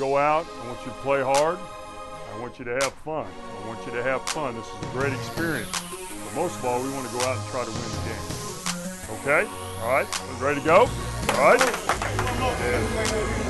go out. I want you to play hard. I want you to have fun. I want you to have fun. This is a great experience. But most of all, we want to go out and try to win the game. Okay? All right? Ready to go? All right? I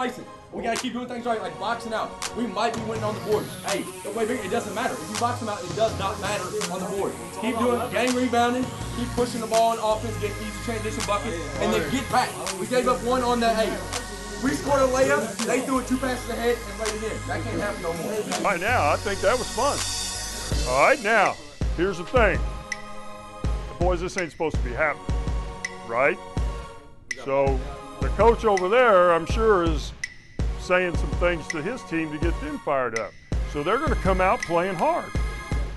complacent. We gotta keep doing things right, like boxing out. We might be winning on the board. Hey, the way it doesn't matter. If you box them out, it does not matter on the board. Keep doing gang rebounding, keep pushing the ball in offense, get easy transition buckets, and then get back. We gave up one on that eight. We scored a layup, they threw it two passes ahead and laid it in. That can't happen no more. Right now, I think that was fun. All right, now, here's the thing. Boys, this ain't supposed to be happening, right? So the coach over there, I'm sure, is saying some things to his team to get them fired up. So they're going to come out playing hard.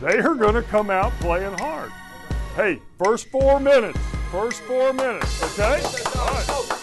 They are going to come out playing hard. Hey, first four minutes. First four minutes, okay? All right.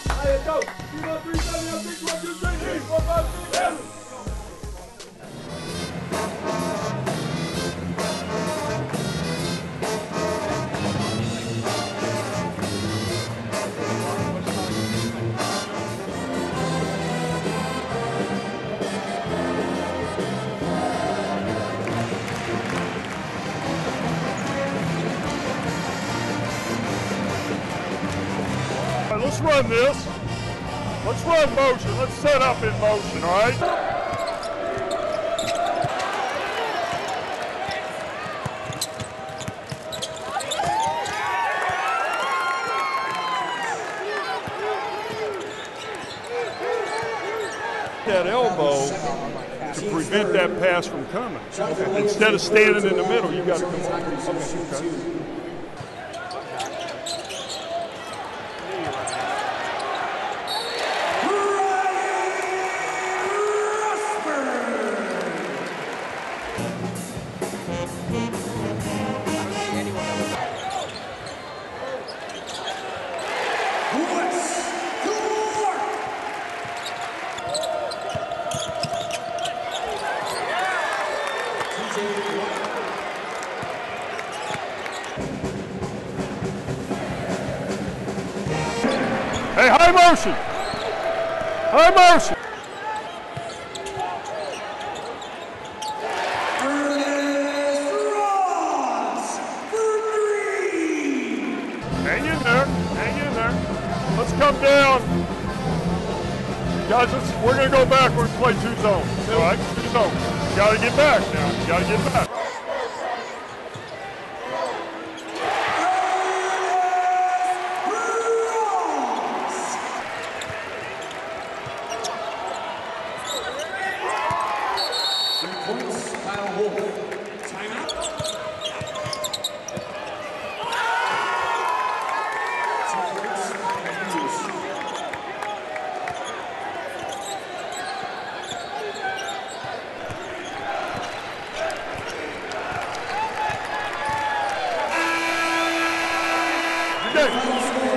Right, let's run this. Let's run motion. Let's set up in motion, all right? That elbow to prevent that pass from coming. Instead of standing in the middle, you got to come over. Hey, high motion. High motion. Hang in there. Let's come down. Guys, we're going to go backwards play two zones. All right? Two zones. Got to get back now. Got to get back. Okay.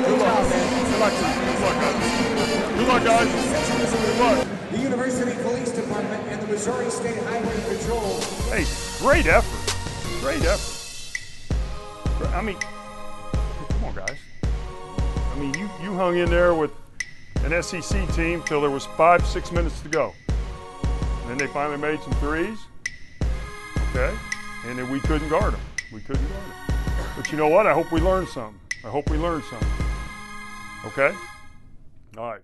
Good luck. man. Good luck. Good luck, guys. Good luck, guys. Good luck. The University Police Department and the Missouri State Highway Patrol Hey, great effort. Great effort. I mean, come on, guys. I mean, you, you hung in there with an SEC team till there was five, six minutes to go. And then they finally made some threes. Okay? And then we couldn't guard them. We couldn't guard them. But you know what? I hope we learned something. I hope we learned something. Okay? All right.